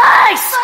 face!